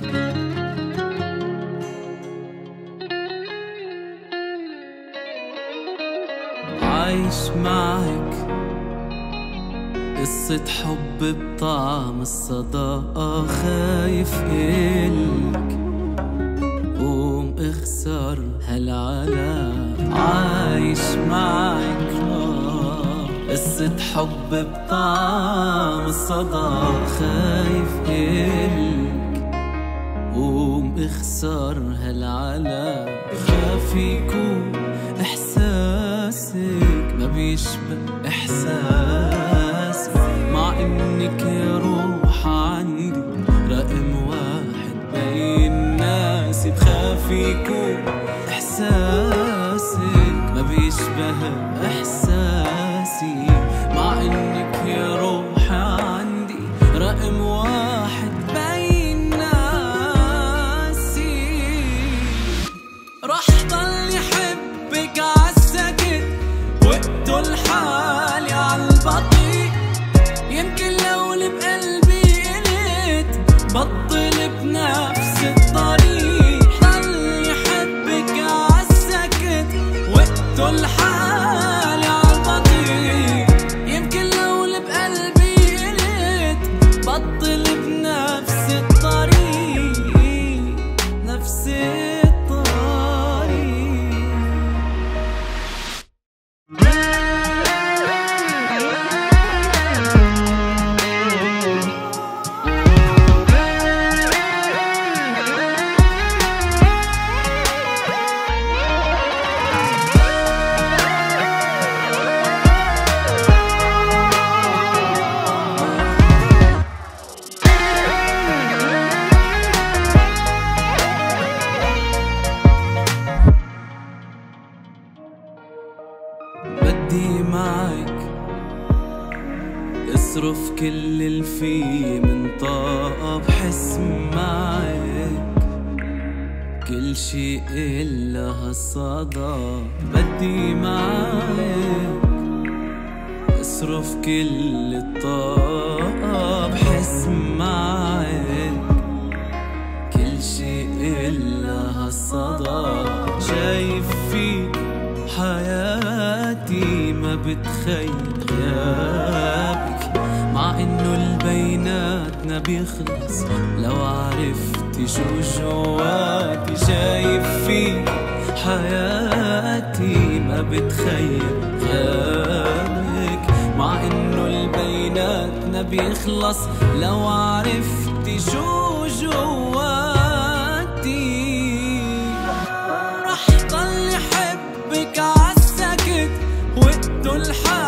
عايش معك. قصة حب بطعم الصداقة خايف إلك. قوم اخسر هالعلاقة. عايش معك. قصة حب بطعم الصداقة خايف إلك. قوم اخسر هالعلاقة خاف يكون إحساسك ما بيشبه إحساسي. مع إنك يا روح عندي رقم واحد بين الناس. بخاف يكون إحساسك ما بيشبه إحساسي. بدي معك. اصرف كل اللي فيه من طاقة بحس معك كل شي إلا هالصدى بدي معك. اصرف كل الطاقة بحس معك كل شي إلا هالصدى. شايف فيك حياتي ما بتخيل غيابك مع إنه البيناتنا بيخلص. لو عرفتي شو جواتي شايف فيك حياتي ما بتخيل غيابك. مع إنه البيناتنا بيخلص لو عرفتي الحال